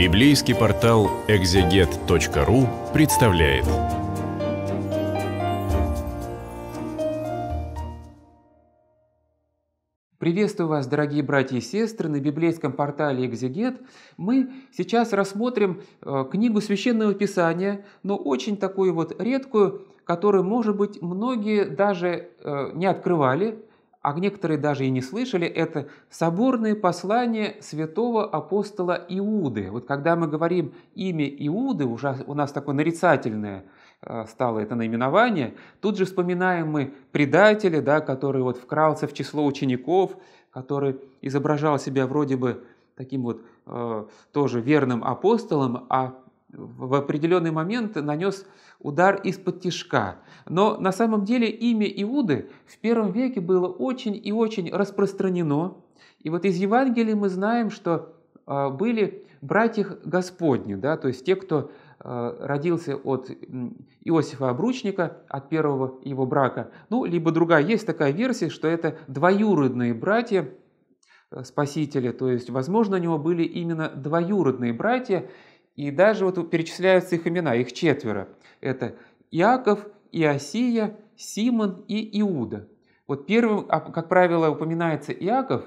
Библейский портал экзегет.ру представляет. Приветствую вас, дорогие братья и сестры, на библейском портале «Экзегет». Мы сейчас рассмотрим э, книгу Священного Писания, но очень такую вот редкую, которую, может быть, многие даже э, не открывали, а некоторые даже и не слышали, это соборное послание святого апостола Иуды. Вот когда мы говорим имя Иуды, уже у нас такое нарицательное э, стало это наименование, тут же вспоминаем мы предателя, да, который вот вкрался в число учеников, который изображал себя вроде бы таким вот э, тоже верным апостолом, а в определенный момент нанес удар из-под тишка. Но на самом деле имя Иуды в первом веке было очень и очень распространено. И вот из Евангелия мы знаем, что а, были братья Господни, да, то есть те, кто а, родился от Иосифа Обручника, от первого его брака. Ну, либо другая, есть такая версия, что это двоюродные братья э, Спасителя, то есть, возможно, у него были именно двоюродные братья, и даже вот перечисляются их имена, их четверо. Это Иаков, Иосия, Симон и Иуда. Вот первым, а, как правило, упоминается Иаков,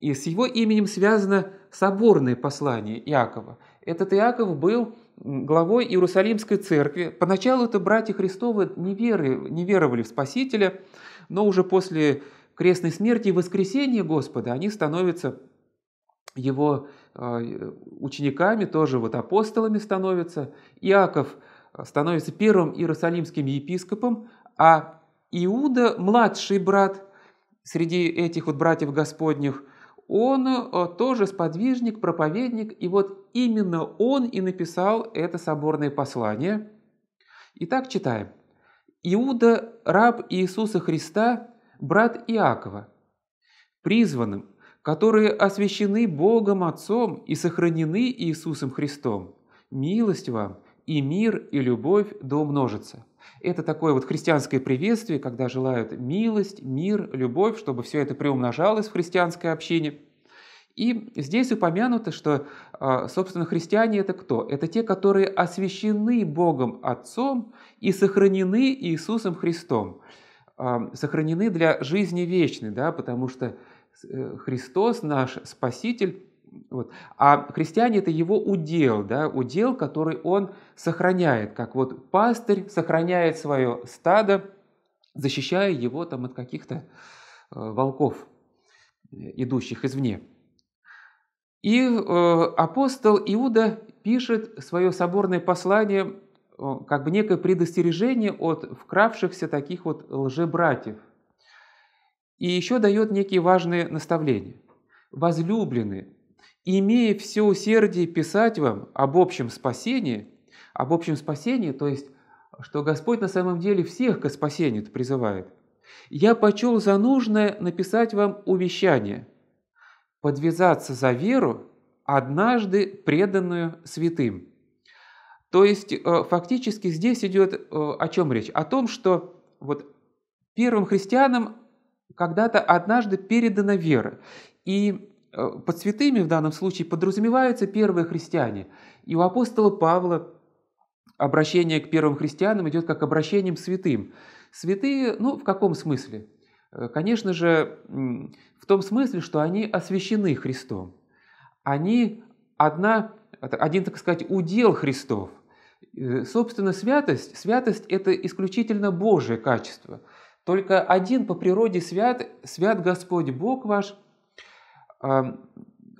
и с его именем связано соборное послание Иакова. Этот Иаков был главой Иерусалимской церкви. Поначалу это братья Христовы не, веры, не веровали в Спасителя, но уже после крестной смерти и воскресения Господа они становятся его а, учениками, тоже вот апостолами становятся. Иаков становится первым иерусалимским епископом, а Иуда, младший брат среди этих вот братьев Господних, он а, тоже сподвижник, проповедник, и вот именно он и написал это соборное послание. Итак, читаем. Иуда, раб Иисуса Христа, брат Иакова, призванным которые освящены Богом Отцом и сохранены Иисусом Христом. Милость вам и мир и любовь да умножится. Это такое вот христианское приветствие, когда желают милость, мир, любовь, чтобы все это приумножалось в христианской общине. И здесь упомянуто, что, а, собственно, христиане это кто? Это те, которые освящены Богом Отцом и сохранены Иисусом Христом. А, сохранены для жизни вечной, да, потому что Христос наш Спаситель, вот. А христиане это его удел, да, удел, который он сохраняет, как вот пастырь сохраняет свое стадо, защищая его там от каких-то э, волков, идущих извне. И э, апостол Иуда пишет свое соборное послание, э, как бы некое предостережение от вкравшихся таких вот лжебратьев, и еще дает некие важные наставления. Возлюбленные, имея все усердие писать вам об общем спасении, об общем спасении, то есть, что Господь на самом деле всех к спасению призывает, я почел за нужное написать вам увещание, подвязаться за веру, однажды преданную святым. То есть, э, фактически здесь идет э, о чем речь? О том, что вот первым христианам когда-то однажды передана вера. И э, под святыми в данном случае подразумеваются первые христиане. И у апостола Павла обращение к первым христианам идет как обращением святым. Святые, ну, в каком смысле? Э, конечно же, в том смысле, что они освящены Христом. Они одна, один, так сказать, удел Христов. Э, собственно, святость, святость – это исключительно Божие качество – только один по природе свят, свят Господь Бог ваш. Но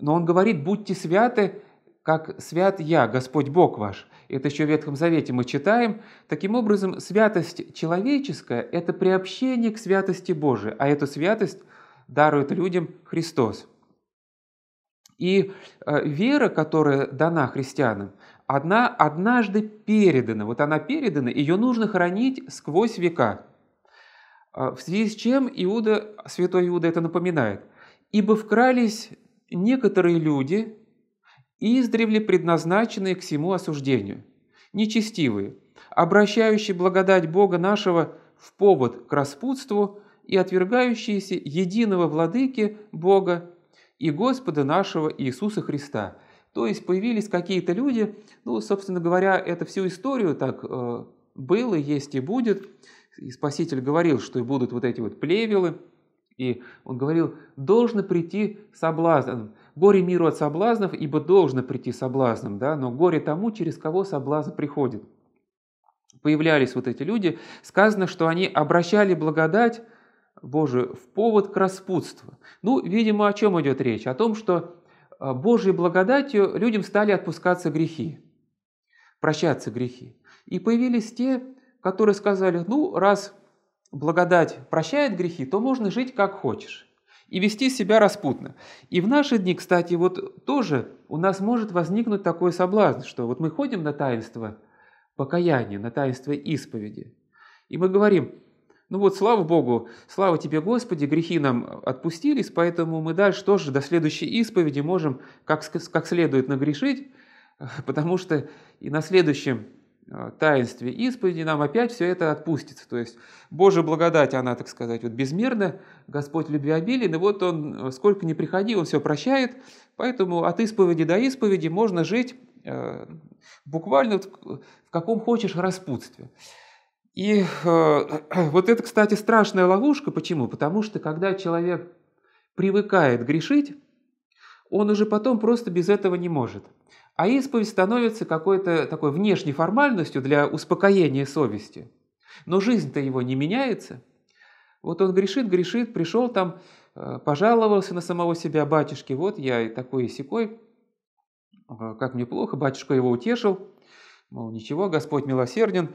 Он говорит, будьте святы, как свят я, Господь Бог ваш. Это еще в Ветхом Завете мы читаем. Таким образом, святость человеческая – это приобщение к святости Божией, а эту святость дарует людям Христос. И э, вера, которая дана христианам, одна однажды передана. Вот она передана, ее нужно хранить сквозь века. А, в связи с чем Иуда, святой Иуда это напоминает. «Ибо вкрались некоторые люди, издревле предназначенные к всему осуждению, нечестивые, обращающие благодать Бога нашего в повод к распутству и отвергающиеся единого владыки Бога и Господа нашего Иисуса Христа». То есть появились какие-то люди, ну, собственно говоря, это всю историю так э, было, есть и будет. И Спаситель говорил, что будут вот эти вот плевелы, и он говорил, должно прийти соблазн. Горе миру от соблазнов, ибо должно прийти соблазном, да, но горе тому, через кого соблазн приходит. Появлялись вот эти люди, сказано, что они обращали благодать Божию в повод к распутству. Ну, видимо, о чем идет речь? О том, что а, Божьей благодатью людям стали отпускаться грехи, прощаться грехи. И появились те, которые сказали, ну, раз благодать прощает грехи, то можно жить как хочешь и вести себя распутно. И в наши дни, кстати, вот тоже у нас может возникнуть такой соблазн, что вот мы ходим на таинство покаяния, на таинство исповеди, и мы говорим, ну вот, слава Богу, слава Тебе, Господи, грехи нам отпустились, поэтому мы дальше тоже до следующей исповеди можем как, как следует нагрешить, потому что и на следующем таинстве исповеди нам опять все это отпустится. То есть Божья благодать, она, так сказать, вот безмерна, Господь любвеобилен, и вот Он, э, сколько ни приходи, Он все прощает, поэтому от исповеди до исповеди можно жить э, буквально в каком хочешь распутстве. И э, вот это, кстати, страшная ловушка. Почему? Потому что когда человек привыкает грешить, он уже потом просто без этого не может. А исповедь становится какой-то такой внешней формальностью для успокоения совести. Но жизнь-то его не меняется. Вот он грешит, грешит, пришел там, э, пожаловался на самого себя батюшке, вот я и такой и сякой, э, как мне плохо, батюшка его утешил, мол, ничего, Господь милосерден,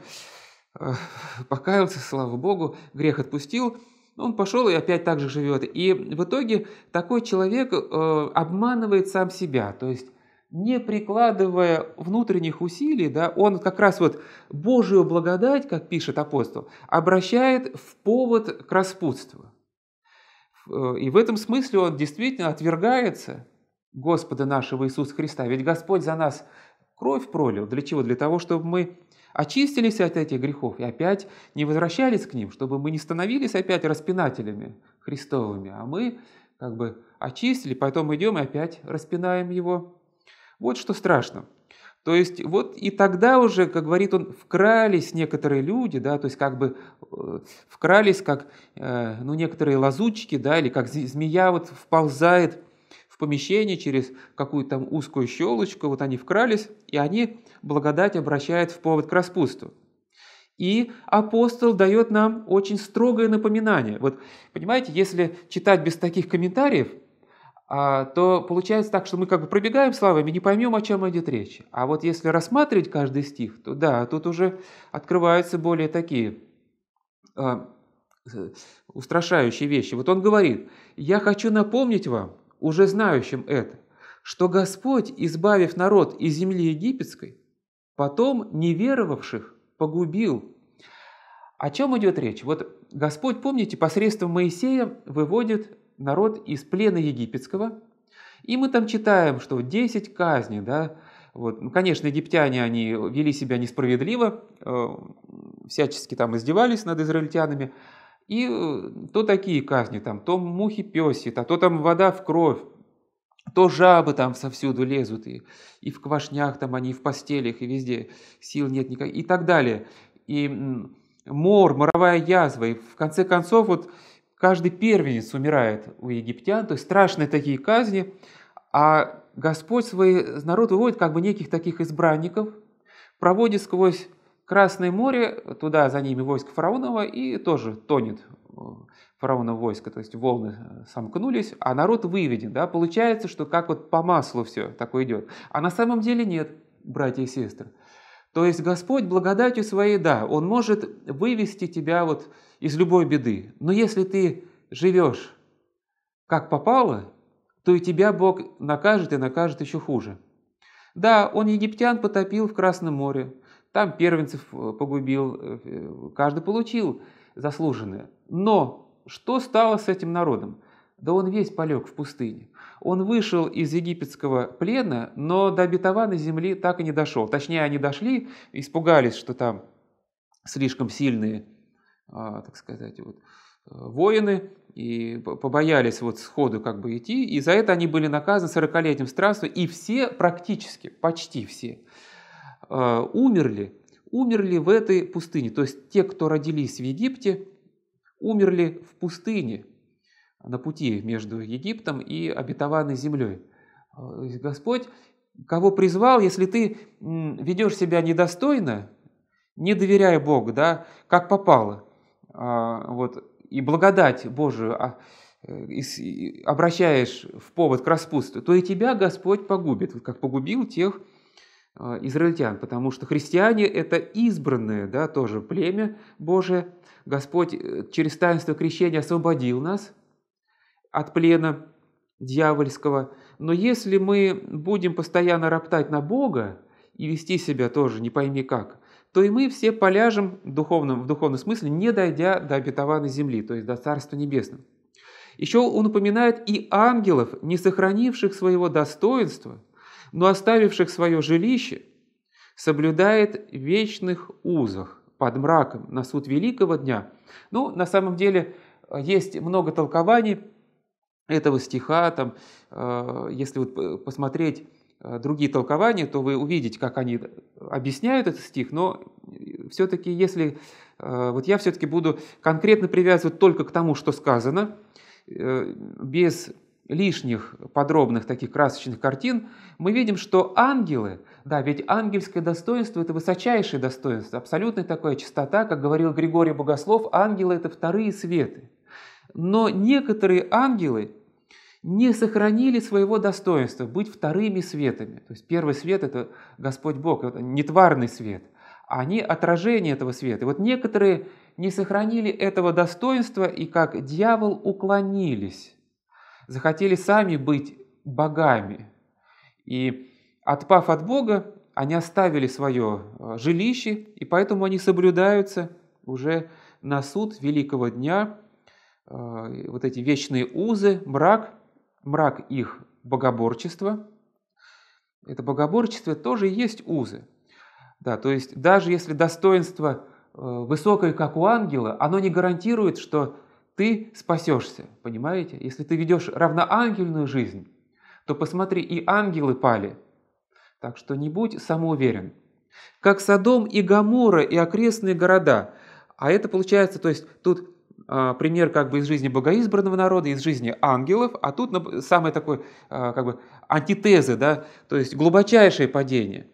покаялся, слава Богу, грех отпустил, он пошел и опять так же живет. И в итоге такой человек э, обманывает сам себя, то есть не прикладывая внутренних усилий, да, он как раз вот Божию благодать, как пишет апостол, обращает в повод к распутству. Э, и в этом смысле он действительно отвергается Господа нашего Иисуса Христа. Ведь Господь за нас кровь пролил. Для чего? Для того, чтобы мы очистились от этих грехов и опять не возвращались к ним, чтобы мы не становились опять распинателями Христовыми, а мы как бы очистили, потом идем и опять распинаем его. Вот что страшно. То есть вот и тогда уже, как говорит он, вкрались некоторые люди, да, то есть как бы э, вкрались как э, ну, некоторые лазутчики, да, или как змея вот вползает в помещение через какую-то там узкую щелочку, вот они вкрались, и они благодать обращают в повод к распусту. И апостол дает нам очень строгое напоминание. Вот, понимаете, если читать без таких комментариев, то получается так, что мы как бы пробегаем словами, не поймем, о чем идет речь. А вот если рассматривать каждый стих, то да, тут уже открываются более такие а, устрашающие вещи. Вот он говорит, я хочу напомнить вам, уже знающим это, что Господь, избавив народ из земли египетской, потом неверовавших погубил. О чем идет речь? Вот Господь, помните, посредством Моисея выводит народ из плена египетского, и мы там читаем, что 10 казней, да, вот. Ну, конечно, египтяне, они вели себя несправедливо, э, всячески там издевались над израильтянами, и э, то такие казни, там, то мухи песит, а то там вода в кровь, то жабы там совсюду лезут, и, и в квашнях там они, и в постелях, и везде сил нет никаких, и так далее. И мор, моровая язва, и в конце концов вот каждый первенец умирает у египтян, то есть страшные такие казни, а Господь свой народ выводит как бы неких таких избранников, проводит сквозь Красное море, туда за ними войско фараонова, и тоже тонет э, фараонов войско, то есть волны э, сомкнулись, а народ выведен. Да? Получается, что как вот по маслу все такое идет. А на самом деле нет, братья и сестры. То есть Господь благодатью своей, да, Он может вывести тебя вот из любой беды. Но если ты живешь как попало, то и тебя Бог накажет и накажет еще хуже. Да, Он египтян потопил в Красном море, там первенцев э, погубил, э, каждый получил заслуженное. Но что стало с этим народом? Да он весь полег в пустыне. Он вышел из египетского плена, но до обетованной земли так и не дошел. Точнее, они дошли, испугались, что там слишком сильные, так сказать, вот, э, воины, и побоялись вот сходу как бы идти, и за это они были наказаны 40-летним странством, и все, практически, почти все, э, умерли, умерли в этой пустыне. То есть те, кто родились в Египте, умерли в пустыне, на пути между Египтом и обетованной землей. Э, Господь, кого призвал, если ты ведешь себя недостойно, не доверяя Богу, да, как попало, а, вот, и благодать Божию а, обращаешь в повод к распутству, то и тебя Господь погубит, как погубил тех а, израильтян, потому что христиане – это избранное да, тоже племя Божие. Господь э, через таинство крещения освободил нас от плена дьявольского. Но если мы будем постоянно роптать на Бога и вести себя тоже не пойми как, то и мы все поляжем в духовном, в духовном смысле, не дойдя до обетованной земли, то есть до Царства Небесного. Еще он упоминает и ангелов, не сохранивших своего достоинства, но оставивших свое жилище, соблюдает вечных узах под мраком на суд великого дня. Ну, на самом деле, есть много толкований этого стиха, там, э, если вот посмотреть Э, другие толкования, то вы увидите, как они объясняют этот стих, но все-таки, если э, вот я все-таки буду конкретно привязывать только к тому, что сказано, э, без лишних подробных таких красочных картин, мы видим, что ангелы, да, ведь ангельское достоинство – это высочайшее достоинство, абсолютная такая чистота, как говорил Григорий Богослов, ангелы – это вторые светы. Но некоторые ангелы не сохранили своего достоинства быть вторыми светами. То есть первый свет – это Господь Бог, это нетварный свет. А они отражение этого света. И вот некоторые не сохранили этого достоинства и как дьявол уклонились, захотели сами быть богами. И отпав от Бога, они оставили свое э, жилище, и поэтому они соблюдаются уже на суд великого дня, э, вот эти вечные узы, мрак – мрак их богоборчества. Это богоборчество тоже есть узы. Да, то есть даже если достоинство э, высокое, как у ангела, оно не гарантирует, что ты спасешься, понимаете? Если ты ведешь равноангельную жизнь, то посмотри, и ангелы пали. Так что не будь самоуверен. Как Содом и Гамора и окрестные города. А это получается, то есть тут пример как бы из жизни богоизбранного народа, из жизни ангелов, а тут самое такое а, как бы антитезы, да, то есть глубочайшее падение,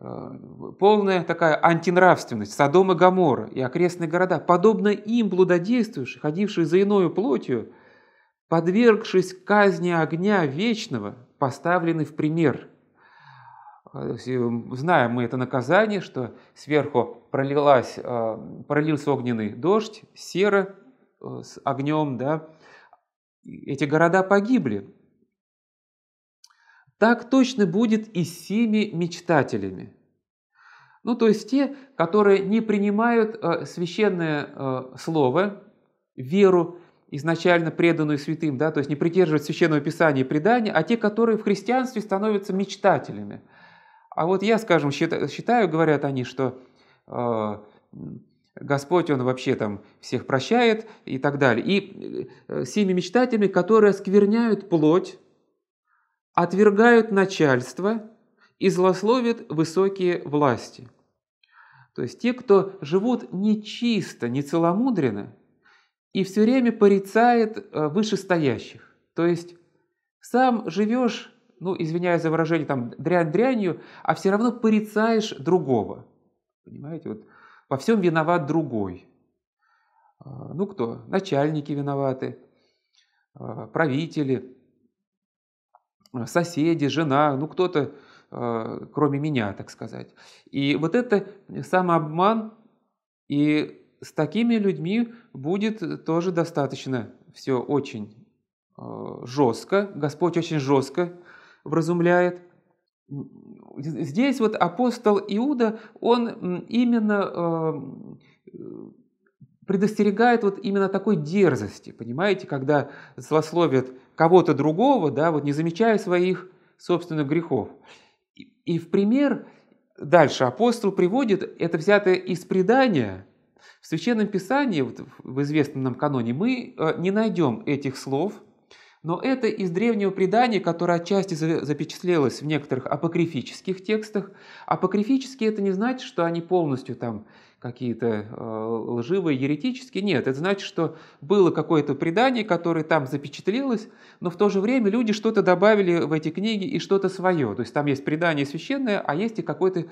а, полная такая антинравственность, Содом и Гамора и окрестные города, подобно им блудодействующие, ходившие за иною плотью, подвергшись казни огня вечного, поставлены в пример. Знаем мы это наказание, что сверху пролилась, пролился огненный дождь, сера с огнем, да, эти города погибли. Так точно будет и с семи мечтателями. Ну, то есть те, которые не принимают э, священное э, слово, веру, изначально преданную святым, да, то есть не придерживают священного писания и предания, а те, которые в христианстве становятся мечтателями. А вот я, скажем, считаю, говорят они, что Господь, Он вообще там всех прощает и так далее. И э, всеми мечтателями, которые оскверняют плоть, отвергают начальство и злословят высокие власти. То есть те, кто живут нечисто, нецеломудренно и все время порицает э, вышестоящих. То есть сам живешь, ну, извиняюсь за выражение, там, дрянь дрянью, а все равно порицаешь другого. Понимаете, вот во всем виноват другой. А, ну кто? Начальники виноваты, а, правители, а, соседи, жена, ну кто-то, кроме меня, так сказать. И вот это самообман, и с такими людьми будет тоже достаточно все очень жестко. Господь очень жестко вразумляет. Здесь вот апостол Иуда, он именно э, предостерегает вот именно такой дерзости, понимаете, когда злословят кого-то другого, да, вот не замечая своих собственных грехов. И в пример дальше апостол приводит, это взятое из предания, В Священном Писании, вот в известном нам каноне, мы э, не найдем этих слов, но это из древнего предания, которое отчасти запечатлелось в некоторых апокрифических текстах. Апокрифические это не значит, что они полностью там какие-то э, лживые, еретические. Нет, это значит, что было какое-то предание, которое там запечатлелось, но в то же время люди что-то добавили в эти книги и что-то свое. То есть там есть предание священное, а есть и какой-то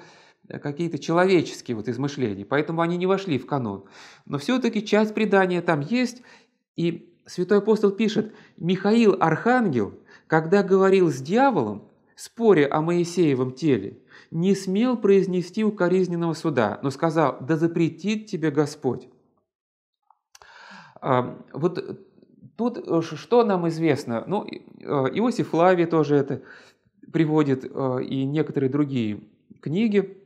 э, какие-то человеческие вот измышления, поэтому они не вошли в канон. Но все-таки часть предания там есть, и святой апостол пишет, Михаил Архангел, когда говорил с дьяволом, споря о Моисеевом теле, не смел произнести укоризненного суда, но сказал, да запретит тебе Господь. Вот тут э, что нам известно? Ну, э, Иосиф Лави тоже это приводит, э, и некоторые другие книги,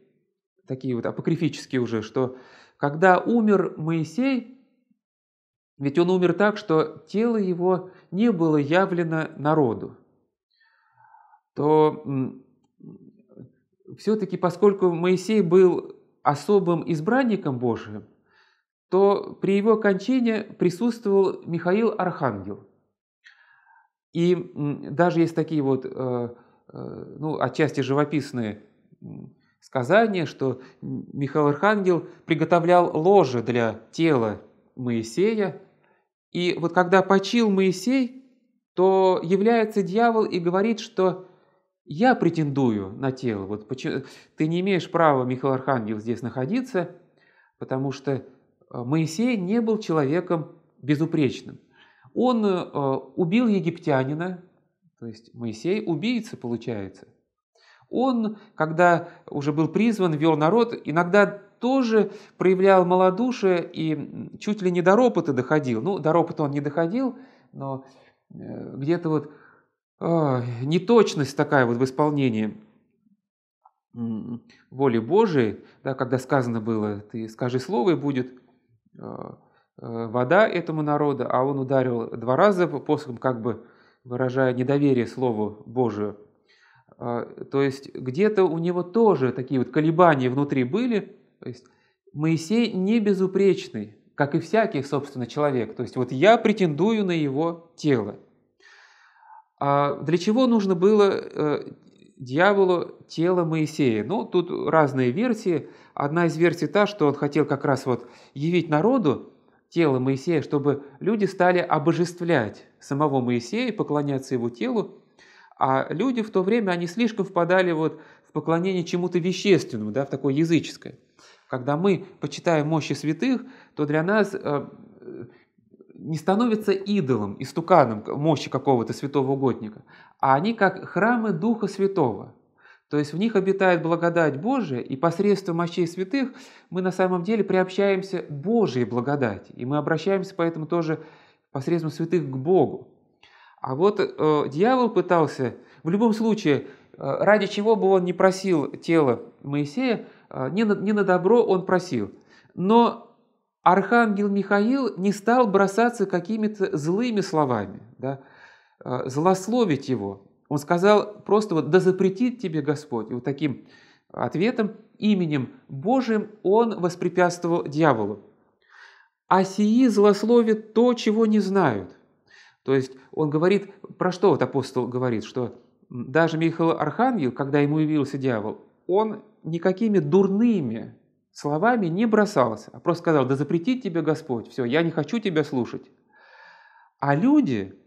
такие вот апокрифические уже, что когда умер Моисей, ведь он умер так, что тело его не было явлено народу, то все-таки, поскольку Моисей был особым избранником Божиим, то при его кончине присутствовал Михаил Архангел. И даже есть такие вот, э, э, ну, отчасти живописные сказания, что Михаил Архангел приготовлял ложе для тела Моисея, и вот когда почил Моисей, то является дьявол и говорит, что я претендую на тело. Вот почему, ты не имеешь права, Михаил Архангел, здесь находиться, потому что э, Моисей не был человеком безупречным. Он э, убил египтянина, то есть Моисей убийца получается. Он, когда уже был призван, вел народ, иногда тоже проявлял малодушие и чуть ли не до ропота доходил. Ну, до ропота он не доходил, но э, где-то вот неточность такая вот в исполнении воли Божией, да, когда сказано было, ты скажи слово, и будет а, а, вода этому народу, а он ударил два раза посохом, как бы выражая недоверие Слову Божию. То есть где-то у него тоже такие вот колебания внутри были. То есть Моисей не безупречный, как и всякий, собственно, человек. То есть вот я претендую на его тело – а для чего нужно было э, дьяволу тело Моисея? Ну, тут разные версии. Одна из версий та, что он хотел как раз вот явить народу тело Моисея, чтобы люди стали обожествлять самого Моисея, поклоняться его телу, а люди в то время, они слишком впадали вот в поклонение чему-то вещественному, да, в такое языческое. Когда мы почитаем мощи святых, то для нас э, не становятся идолом, истуканом мощи какого-то святого угодника, а они как храмы Духа Святого. То есть в них обитает благодать Божия, и посредством мощей святых мы на самом деле приобщаемся Божьей благодати, и мы обращаемся поэтому тоже посредством святых к Богу. А вот э, дьявол пытался, в любом случае, э, ради чего бы он не просил тело Моисея, не, на, не на добро он просил, но архангел Михаил не стал бросаться какими-то злыми словами, да, э, злословить его. Он сказал просто вот «да запретит тебе Господь». И вот таким ответом, именем Божиим он воспрепятствовал дьяволу. А сии злословит то, чего не знают. То есть он говорит, про что вот апостол говорит, что даже Михаил Архангел, когда ему явился дьявол, он никакими дурными словами не бросался, а просто сказал, да запретит тебе Господь, все, я не хочу тебя слушать. А люди,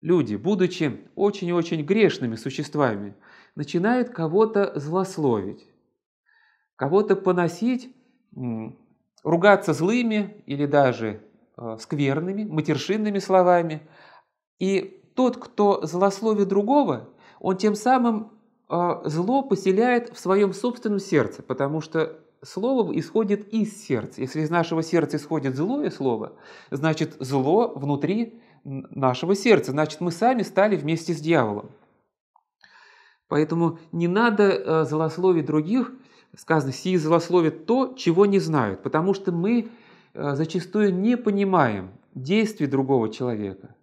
люди, будучи очень-очень грешными существами, начинают кого-то злословить, кого-то поносить, ругаться злыми или даже э, скверными, матершинными словами. И тот, кто злословит другого, он тем самым зло поселяет в своем собственном сердце, потому что слово исходит из сердца. Если из нашего сердца исходит злое слово, значит зло внутри нашего сердца. Значит, мы сами стали вместе с дьяволом. Поэтому не надо э, злословить других. Сказано, сии злословят то, чего не знают. Потому что мы э, зачастую не понимаем действий другого человека.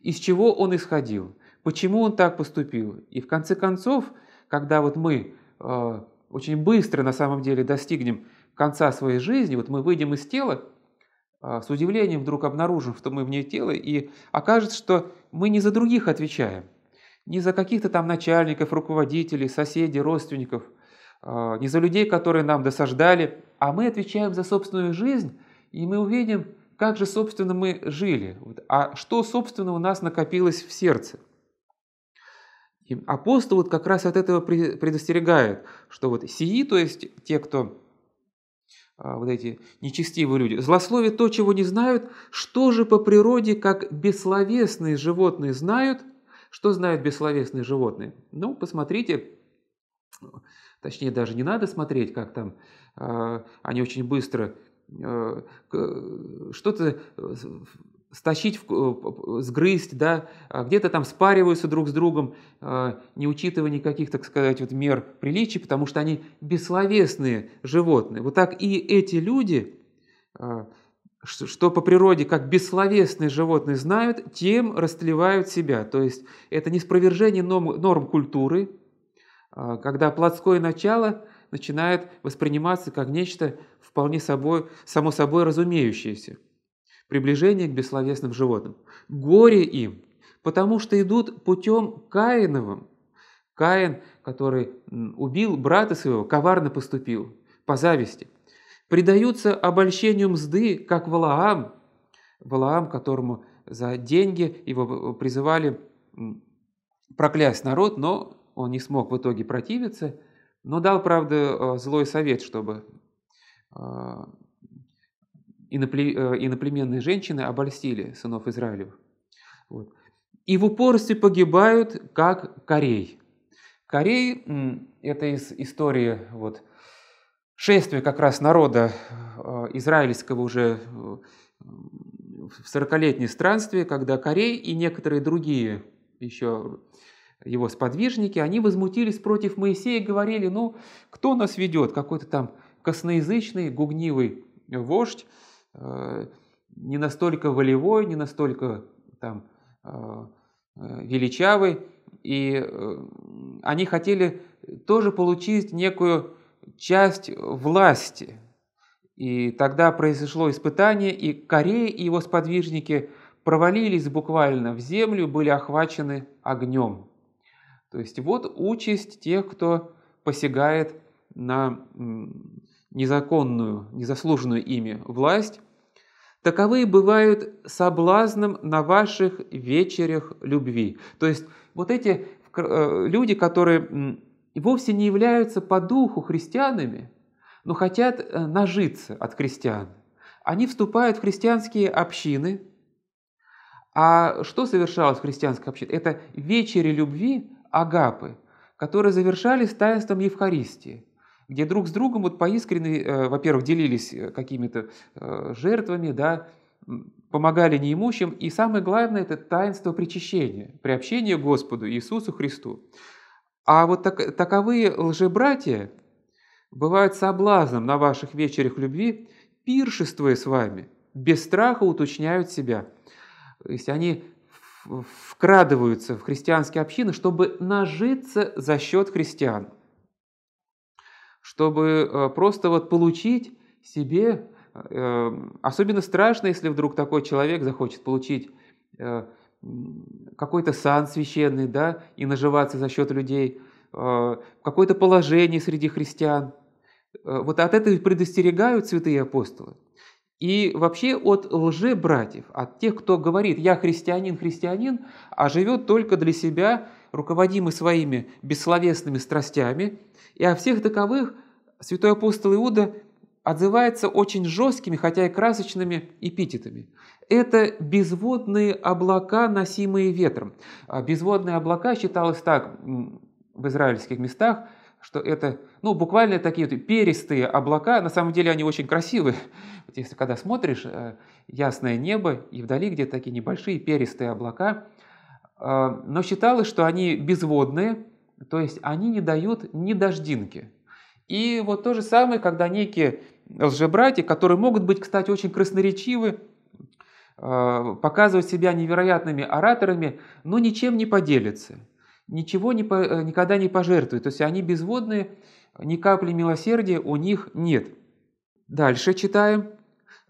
Из чего он исходил. Почему он так поступил. И в конце концов, когда вот мы э, очень быстро на самом деле достигнем конца своей жизни, вот мы выйдем из тела, а, с удивлением вдруг обнаружим, что мы вне тела, и окажется, что мы не за других отвечаем, не за каких-то там начальников, руководителей, соседей, родственников, а, не за людей, которые нам досаждали, а мы отвечаем за собственную жизнь, и мы увидим, как же, собственно, мы жили, а что, собственно, у нас накопилось в сердце. И апостол вот как раз от этого предостерегает, что вот сии, то есть те, кто а, вот эти нечестивые люди, злословят то, чего не знают, что же по природе, как бессловесные животные знают, что знают бессловесные животные? Ну, посмотрите, точнее даже не надо смотреть, как там э, они очень быстро э, что-то стащить, сгрызть, да, а где-то там спариваются друг с другом, а, не учитывая никаких, так сказать, вот мер приличий, потому что они бессловесные животные. Вот так и эти люди, а, что по природе как бессловесные животные знают, тем растлевают себя. То есть это не спровержение норм, норм культуры, когда плотское начало начинает восприниматься как нечто вполне собой, само собой разумеющееся приближение к бессловесным животным. Горе им, потому что идут путем Каиновым. Каин, который убил брата своего, коварно поступил, по зависти. Предаются обольщению мзды, как Валаам, Валаам, которому за деньги его призывали проклясть народ, но он не смог в итоге противиться, но дал, правда, э, злой совет, чтобы э, Э, иноплеменные женщины обольстили сынов Израилевых. Вот. И в упорстве погибают, как Корей. Корей – это из истории вот, шествия как раз народа э, израильского уже э, в сорокалетнее странствие, когда Корей и некоторые другие еще его сподвижники, они возмутились против Моисея и говорили, ну, кто нас ведет, какой-то там косноязычный, гугнивый вождь, Э, не настолько волевой, не настолько там, э, э, величавый, и они хотели тоже получить некую часть власти. И тогда произошло испытание, и Корея и его сподвижники провалились буквально в землю, были охвачены огнем. То есть вот участь тех, кто посягает на незаконную, незаслуженную ими власть, таковые бывают соблазном на ваших вечерях любви. То есть вот эти э, люди, которые вовсе не являются по духу христианами, но хотят э, нажиться от христиан. Они вступают в христианские общины. А что совершалось в христианской общине? Это вечери любви, агапы, которые завершались таинством Евхаристии где друг с другом вот поискренне, э, во-первых, делились э, какими-то э, жертвами, да, помогали неимущим, и самое главное – это таинство причащения, приобщение к Господу Иисусу Христу. А вот так, таковые лжебратья бывают соблазном на ваших вечерях любви, пиршествуя с вами, без страха уточняют себя. То есть они вкрадываются в христианские общины, чтобы нажиться за счет христиан – чтобы э, просто вот получить себе, э, особенно страшно, если вдруг такой человек захочет получить э, какой-то сан священный, да, и наживаться за счет людей, какое-то положение среди христиан. Вот от этого предостерегают святые апостолы. И вообще от лже-братьев, от тех, кто говорит «я христианин, христианин», а живет только для себя, руководимый своими бессловесными страстями – и о всех таковых святой апостол Иуда отзывается очень жесткими, хотя и красочными эпитетами. Это безводные облака, носимые ветром. А безводные облака считалось так в израильских местах, что это, ну, буквально такие вот перистые облака, на самом деле они очень красивые. Вот если когда смотришь э, ясное небо, и вдали где-то такие небольшие перистые облака, э, но считалось, что они безводные, то есть они не дают ни дождинки. И вот то же самое, когда некие лжебратья, которые могут быть, кстати, очень красноречивы, э, показывать себя невероятными ораторами, но ничем не поделятся, ничего не, э, никогда не пожертвуют. То есть они безводные, ни капли милосердия у них нет. Дальше читаем.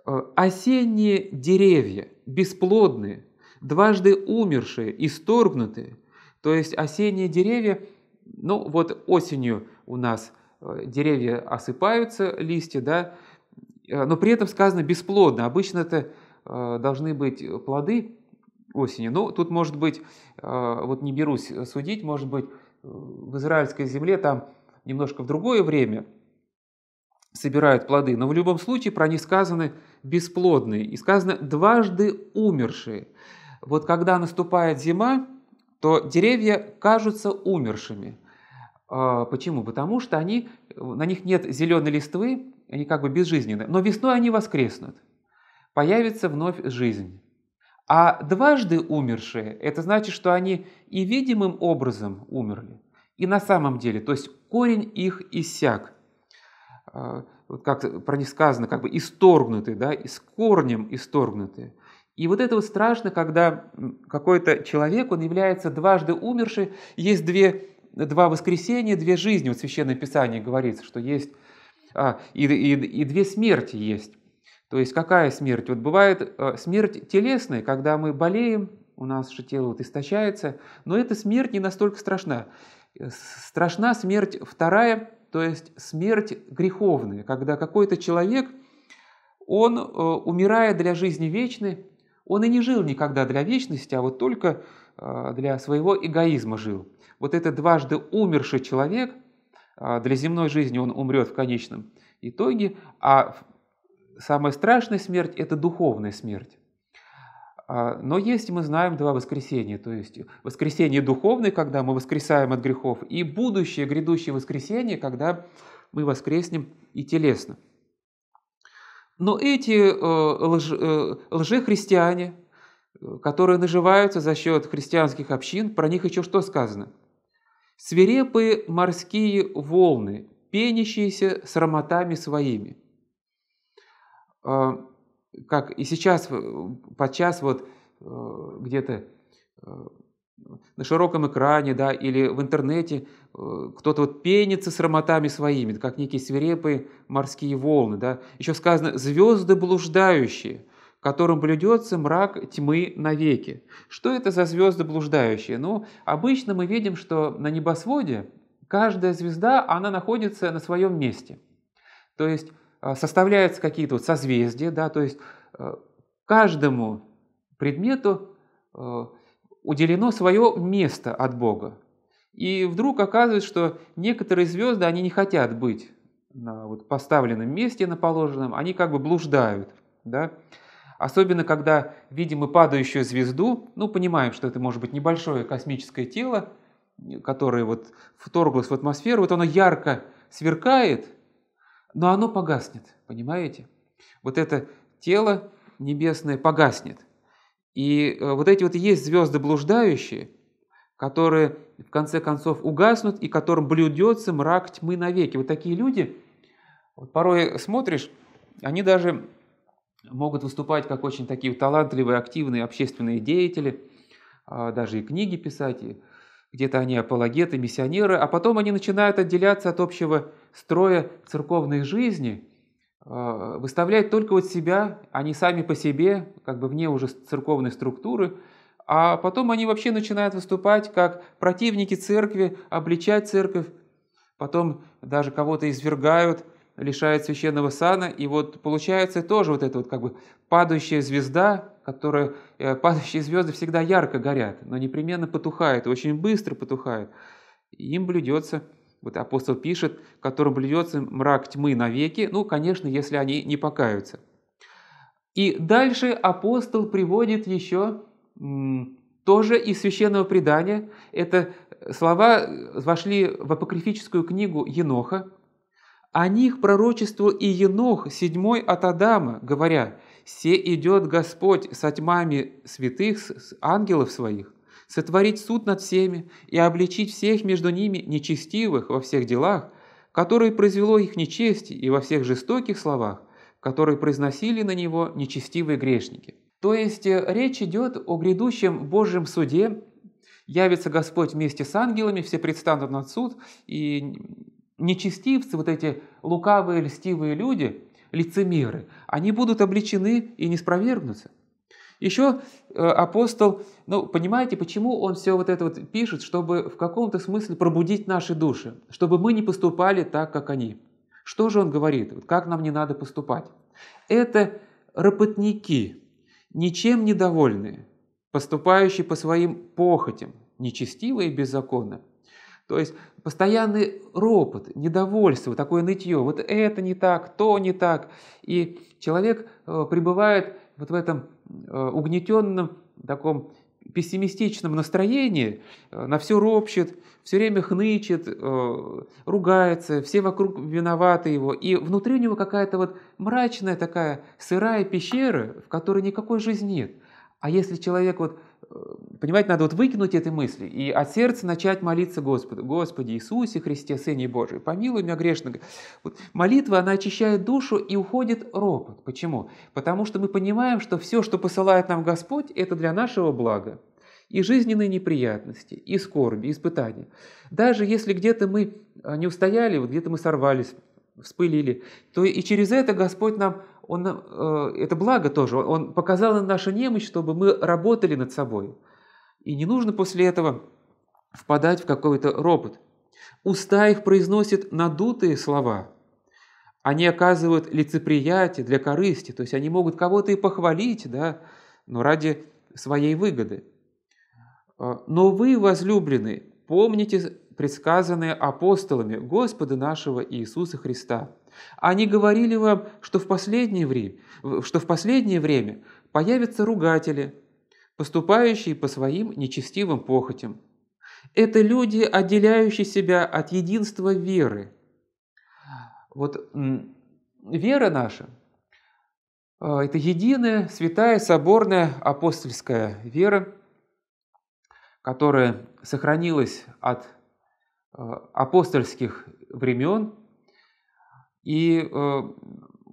Э, «Осенние деревья, бесплодные, дважды умершие, исторгнутые». То есть осенние деревья, ну вот осенью у нас э, деревья осыпаются, листья, да, э, но при этом сказано бесплодно. Обычно это должны быть плоды осенью. Ну, тут может быть, вот не берусь судить, может быть, в израильской земле там немножко в другое время собирают плоды, но в любом случае про них сказаны бесплодные и сказано дважды умершие. Вот когда наступает зима, то деревья кажутся умершими. А, почему? Потому что они, на них нет зеленой листвы, они как бы безжизненные. Но весной они воскреснут. Появится вновь жизнь. А дважды умершие, это значит, что они и видимым образом умерли, и на самом деле, то есть корень их иссяк. А, как про них сказано, как бы исторгнутые, да, с корнем исторгнутые. И вот это вот страшно, когда какой-то человек, он является дважды умерший, есть две, два воскресения, две жизни. Вот в Священном Писании говорится, что есть, а, и, и, и две смерти есть. То есть какая смерть? Вот бывает а, смерть телесная, когда мы болеем, у нас же тело вот истощается, но эта смерть не настолько страшна. Страшна смерть вторая, то есть смерть греховная, когда какой-то человек, он, э, умирая для жизни вечной, он и не жил никогда для вечности, а вот только э, для своего эгоизма жил. Вот этот дважды умерший человек, э, для земной жизни он умрет в конечном итоге, а самая страшная смерть – это духовная смерть. А, но есть, мы знаем, два воскресения, то есть воскресение духовное, когда мы воскресаем от грехов, и будущее, грядущее воскресение, когда мы воскреснем и телесно. Но эти э, лж, э, лжехристиане, которые наживаются за счет христианских общин, про них еще что сказано? Свирепые морские волны, пенящиеся срамотами своими. А, как и сейчас подчас вот э, где-то э, на широком экране, да, или в интернете э, кто-то вот пенится с ромотами своими, как некие свирепые морские волны, да. Еще сказано «звезды блуждающие», которым блюдется мрак тьмы навеки. Что это за звезды блуждающие? Ну, обычно мы видим, что на небосводе каждая звезда, она находится на своем месте. То есть а, составляются какие-то вот созвездия, да, то есть э, каждому предмету э, уделено свое место от Бога. И вдруг оказывается, что некоторые звезды, они не хотят быть на вот поставленном месте, на положенном, они как бы блуждают. Да? Особенно, когда видим мы падающую звезду, ну, понимаем, что это может быть небольшое космическое тело, которое вот вторглось в атмосферу, вот оно ярко сверкает, но оно погаснет, понимаете? Вот это тело небесное погаснет. И э, вот эти вот есть звезды блуждающие, которые в конце концов угаснут и которым блюдется мрак тьмы навеки. Вот такие люди, вот порой смотришь, они даже могут выступать как очень такие талантливые, активные общественные деятели, а, даже и книги писать, и где-то они апологеты, миссионеры, а потом они начинают отделяться от общего строя церковной жизни, а, выставлять только вот себя, они сами по себе, как бы вне уже церковной структуры, а потом они вообще начинают выступать как противники церкви, обличать церковь, потом даже кого-то извергают, лишают священного сана, и вот получается тоже вот эта вот как бы падающая звезда, которая, э, падающие звезды всегда ярко горят, но непременно потухают, очень быстро потухают. Им блюдется, вот апостол пишет, которым блюдется мрак тьмы навеки, ну, конечно, если они не покаются. И дальше апостол приводит еще тоже из священного предания. Это слова вошли в апокрифическую книгу Еноха. О них пророчествовал и Енох, седьмой от Адама, говоря, «Се идет Господь со тьмами святых, ангелов своих, сотворить суд над всеми и обличить всех между ними нечестивых во всех делах, которые произвело их нечестие и во всех жестоких словах, которые произносили на него нечестивые грешники». То есть э, речь идет о грядущем Божьем суде, явится Господь вместе с ангелами, все предстанут над суд, и нечестивцы, вот эти лукавые, льстивые люди, лицемеры, они будут обличены и не спровергнутся. Еще э, апостол, ну, понимаете, почему он все вот это вот пишет, чтобы в каком-то смысле пробудить наши души, чтобы мы не поступали так, как они. Что же он говорит? Как нам не надо поступать? Это работники, ничем недовольные, поступающие по своим похотям, нечестивые и беззаконно. То есть постоянный ропот, недовольство, такое нытье, вот это не так, то не так. И человек э, пребывает вот в этом э, угнетенном, таком пессимистичном настроении, э, на все ропщет, все время хнычет, ругается, все вокруг виноваты его. И внутри у него какая-то вот мрачная такая сырая пещера, в которой никакой жизни нет. А если человек вот понимаете, надо вот выкинуть эти мысли и от сердца начать молиться Господу. Господи Иисусе Христе, Сыне Божий, помилуй меня грешного. Вот молитва, она очищает душу и уходит ропот. Почему? Потому что мы понимаем, что все, что посылает нам Господь, это для нашего блага. И жизненные неприятности, и скорби, и испытания. Даже если где-то мы а, не устояли, вот где-то мы сорвались, вспылили, то и через это Господь нам он, э, это благо тоже, он показал нам нашу немощь, чтобы мы работали над собой. И не нужно после этого впадать в какой-то робот. Уста их произносят надутые слова. Они оказывают лицеприятие для корысти, то есть они могут кого-то и похвалить, да, но ради своей выгоды. Э, но вы, возлюбленные, помните предсказанное апостолами Господа нашего Иисуса Христа – они говорили вам, что в последнее время, что в последнее время появятся ругатели, поступающие по своим нечестивым похотям. Это люди, отделяющие себя от единства веры. Вот вера наша э, – это единая, святая, соборная, апостольская вера, которая сохранилась от э, апостольских времен – и э,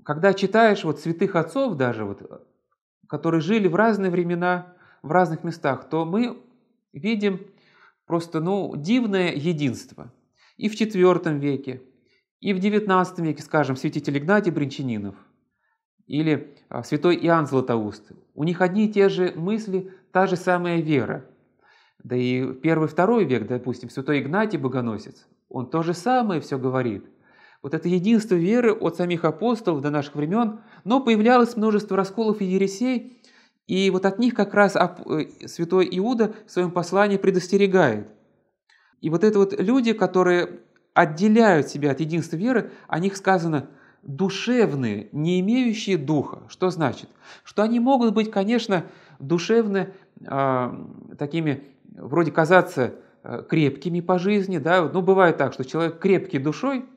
когда читаешь вот святых отцов даже, вот, которые жили в разные времена, в разных местах, то мы видим просто ну, дивное единство. И в IV веке, и в XIX веке, скажем, святитель Игнатий Бринчанинов или а, святой Иоанн Златоуст. У них одни и те же мысли, та же самая вера. Да и первый-второй век, допустим, святой Игнатий Богоносец, он то же самое все говорит – вот это единство веры от самих апостолов до наших времен, но появлялось множество расколов и ересей, и вот от них как раз э, святой Иуда в своем послании предостерегает. И вот это вот люди, которые отделяют себя от единства веры, о них сказано душевные, не имеющие духа. Что значит? Что они могут быть, конечно, душевно э, такими, вроде казаться э, крепкими по жизни, да, но бывает так, что человек крепкий душой –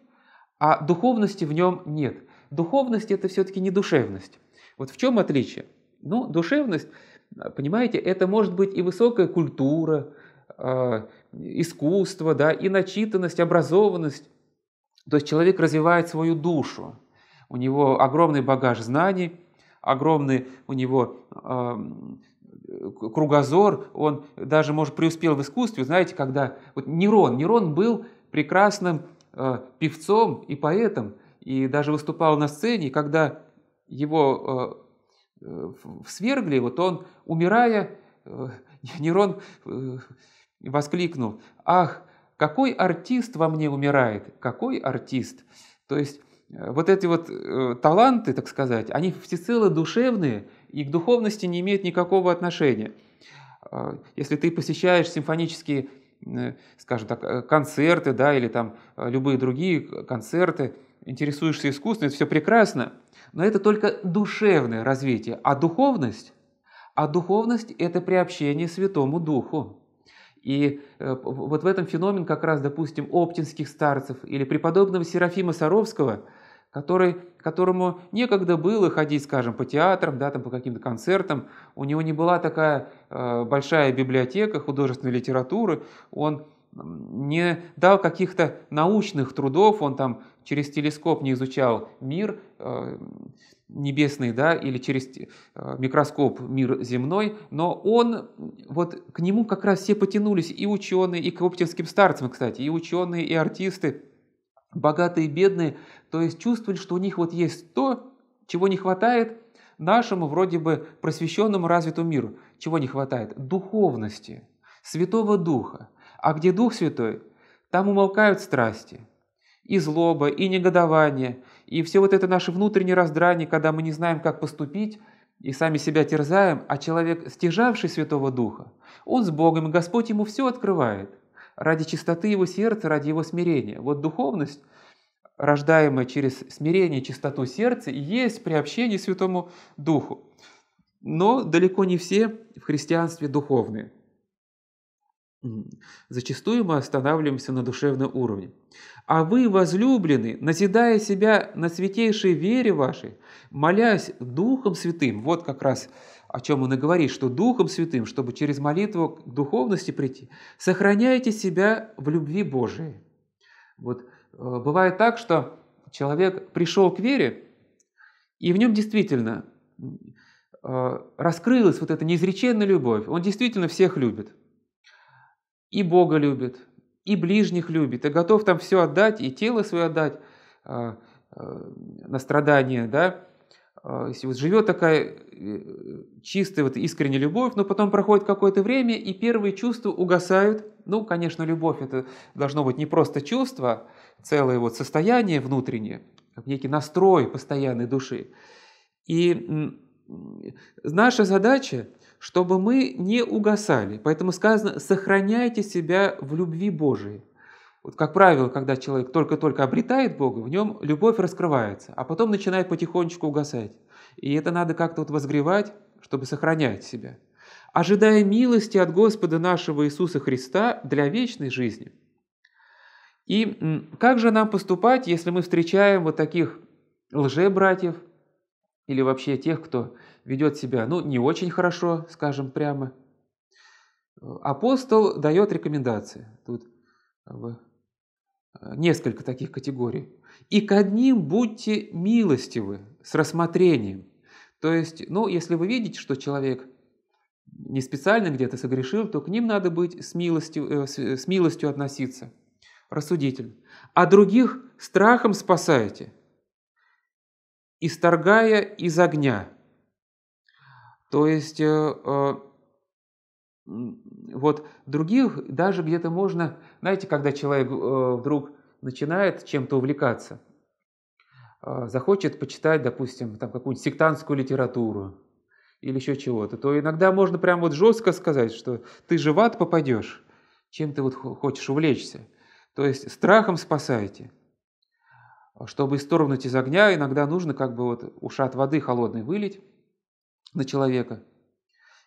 а духовности в нем нет. Духовность – это все-таки не душевность. Вот в чем отличие? Ну, душевность, понимаете, это может быть и высокая культура, э, искусство, да, и начитанность, образованность. То есть человек развивает свою душу. У него огромный багаж знаний, огромный у него э, кругозор, он даже, может, преуспел в искусстве. Знаете, когда вот Нерон, Нерон был прекрасным Э, певцом и поэтом, и даже выступал на сцене, когда его э, э, свергли, вот он, умирая, Нерон воскликнул, «Ах, какой артист во мне умирает! Какой артист!» То есть вот эти вот таланты, так сказать, они всецело душевные и к духовности не имеют никакого отношения. Если ты посещаешь симфонические Э, скажем так, э, концерты, да, или там э, любые другие концерты, интересуешься искусством, это все прекрасно, но это только душевное развитие, а духовность, а духовность – это приобщение Святому Духу. И вот в этом феномен как раз, допустим, оптинских старцев или преподобного Серафима Саровского – который, которому некогда было ходить, скажем, по театрам, да, там, по каким-то концертам. У него не была такая э, большая библиотека художественной литературы. Он не дал каких-то научных трудов, он там через телескоп не изучал мир э, небесный, да, или через э, микроскоп мир земной, но он, вот к нему как раз все потянулись, и ученые, и к оптинским старцам, кстати, и ученые, и артисты, богатые и бедные, то есть чувствовали, что у них вот есть то, чего не хватает нашему вроде бы просвещенному развитому миру. Чего не хватает? Духовности, Святого Духа. А где Дух Святой, там умолкают страсти. И злоба, и негодование, и все вот это наше внутреннее раздрание, когда мы не знаем, как поступить, и сами себя терзаем, а человек, стяжавший Святого Духа, он с Богом, и Господь ему все открывает ради чистоты его сердца, ради его смирения. Вот духовность, рождаемая через смирение и чистоту сердца, есть приобщение Святому Духу. Но далеко не все в христианстве духовные. Зачастую мы останавливаемся на душевном уровне. А вы, возлюбленные, назидая себя на святейшей вере вашей, молясь Духом Святым, вот как раз о чем он и говорит, что Духом Святым, чтобы через молитву к духовности прийти, сохраняйте себя в любви Божией. Вот э, бывает так, что человек пришел к вере, и в нем действительно э, раскрылась вот эта неизреченная любовь. Он действительно всех любит. И Бога любит, и ближних любит, и готов там все отдать, и тело свое отдать э, на страдания, да, если вот живет такая э, чистая, вот искренняя любовь, но потом проходит какое-то время, и первые чувства угасают. Ну, конечно, любовь это должно быть не просто чувство, целое вот состояние внутреннее, как некий настрой постоянной души. И наша задача, чтобы мы не угасали. Поэтому сказано, сохраняйте себя в любви Божией. Вот, как правило, когда человек только-только обретает Бога, в нем любовь раскрывается, а потом начинает потихонечку угасать. И это надо как-то вот возгревать, чтобы сохранять себя. Ожидая милости от Господа нашего Иисуса Христа для вечной жизни. И как же нам поступать, если мы встречаем вот таких лже-братьев или вообще тех, кто ведет себя, ну, не очень хорошо, скажем прямо. Апостол дает рекомендации. Тут несколько таких категорий. «И к одним будьте милостивы с рассмотрением». То есть, ну, если вы видите, что человек не специально где-то согрешил, то к ним надо быть с милостью, э, с милостью относиться, рассудительно. А других страхом спасаете, исторгая из огня. То есть, э, э, вот других даже где-то можно, знаете, когда человек э, вдруг начинает чем-то увлекаться, э, захочет почитать, допустим, там какую-нибудь сектантскую литературу или еще чего-то, то иногда можно прям вот жестко сказать, что ты же в ад попадешь, чем ты вот хочешь увлечься. То есть страхом спасайте. Чтобы исторгнуть из огня, иногда нужно как бы вот ушат воды холодной вылить на человека –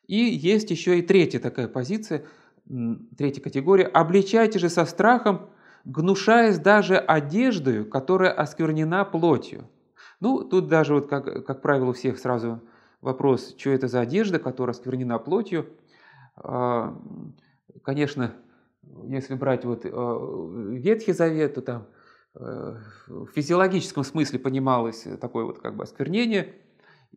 и есть еще и третья такая позиция, третья категория. «Обличайте же со страхом, гнушаясь даже одеждою, которая осквернена плотью». Ну, тут даже, вот как, как правило, у всех сразу вопрос, что это за одежда, которая осквернена плотью. А, конечно, если брать вот а, Ветхий Завет, то там э, в физиологическом смысле понималось такое вот как бы осквернение,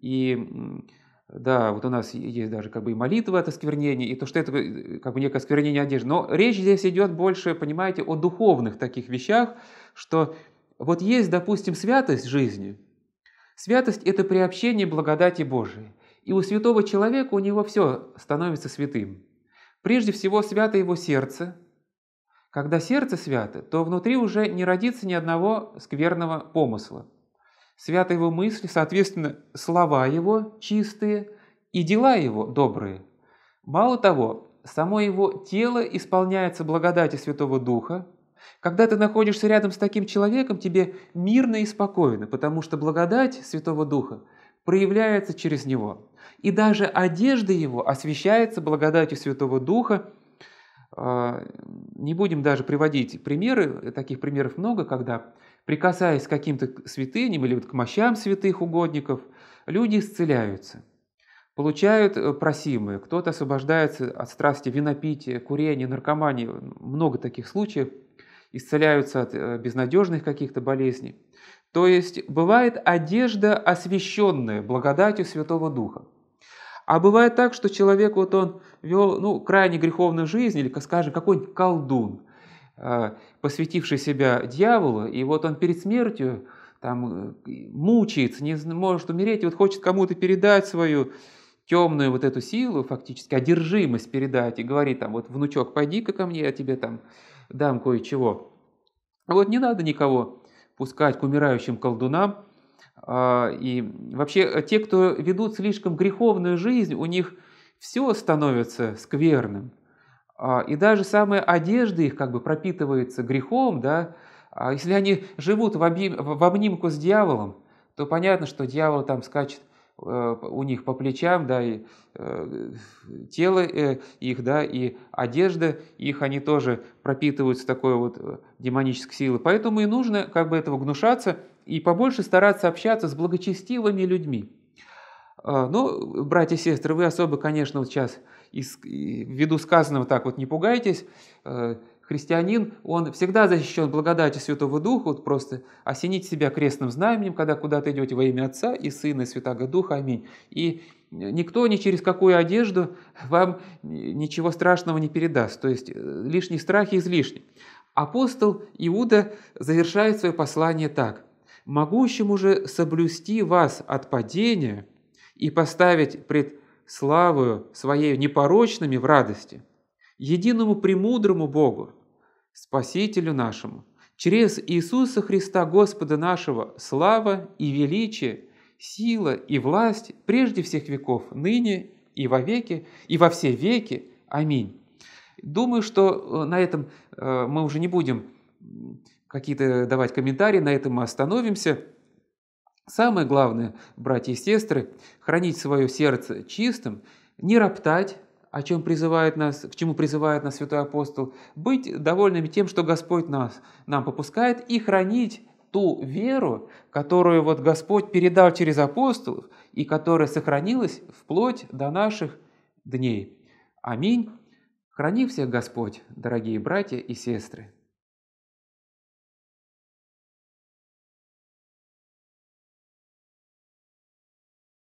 и да, вот у нас есть даже как бы и молитва от осквернения, и то, что это э, как бы некое осквернение одежды. Но речь здесь идет больше, понимаете, о духовных таких вещах, что вот есть, допустим, святость жизни. Святость – это приобщение благодати Божией. И у святого человека у него все становится святым. Прежде всего, свято его сердце. Когда сердце свято, то внутри уже не родится ни одного скверного помысла – святы его мысли, соответственно, слова его чистые и дела его добрые. Мало того, само его тело исполняется благодати Святого Духа. Когда ты находишься рядом с таким человеком, тебе мирно и спокойно, потому что благодать Святого Духа проявляется через него. И даже одежда его освещается благодатью Святого Духа. А, не будем даже приводить примеры, таких примеров много, когда прикасаясь к каким-то святыням или вот к мощам святых угодников, люди исцеляются, получают э, просимые, кто-то освобождается от страсти винопития, курения, наркомании, много таких случаев, исцеляются от э, безнадежных каких-то болезней. То есть бывает одежда, освященная благодатью Святого Духа. А бывает так, что человек, вот он вел ну, крайне греховную жизнь, или, скажем, какой-нибудь колдун, посвятивший себя дьяволу, и вот он перед смертью там мучается, не может умереть, и вот хочет кому-то передать свою темную вот эту силу, фактически одержимость передать, и говорит там, вот, внучок, пойди-ка ко мне, я тебе там дам кое-чего. Вот не надо никого пускать к умирающим колдунам, а, и вообще те, кто ведут слишком греховную жизнь, у них все становится скверным. А, и даже самая одежда их как бы пропитывается грехом, да, а если они живут в, обим, в обнимку с дьяволом, то понятно, что дьявол там скачет э, у них по плечам, да, и э, тело э, их, да, и одежда их, они тоже пропитываются такой вот демонической силой. Поэтому и нужно как бы этого гнушаться и побольше стараться общаться с благочестивыми людьми. Ну, братья и сестры, вы особо, конечно, вот сейчас ввиду сказанного так вот не пугайтесь, христианин, он всегда защищен благодатью Святого Духа, вот просто осенить себя крестным знаменем, когда куда-то идете во имя Отца и Сына и Святого Духа, аминь. И никто ни через какую одежду вам ничего страшного не передаст, то есть э, лишние страхи излишни. Апостол Иуда завершает свое послание так. «Могущему же соблюсти вас от падения и поставить пред славою Своей непорочными в радости, единому премудрому Богу, Спасителю нашему, через Иисуса Христа Господа нашего, слава и величие, сила и власть прежде всех веков, ныне и во веки, и во все веки. Аминь. Думаю, что э, на этом э, мы уже не будем какие-то давать комментарии, на этом мы остановимся. Самое главное, братья и сестры, хранить свое сердце чистым, не роптать, о чем призывает нас, к чему призывает нас святой апостол, быть довольными тем, что Господь нас, нам попускает, и хранить ту веру, которую вот Господь передал через апостолов и которая сохранилась вплоть до наших дней. Аминь. Храни всех Господь, дорогие братья и сестры.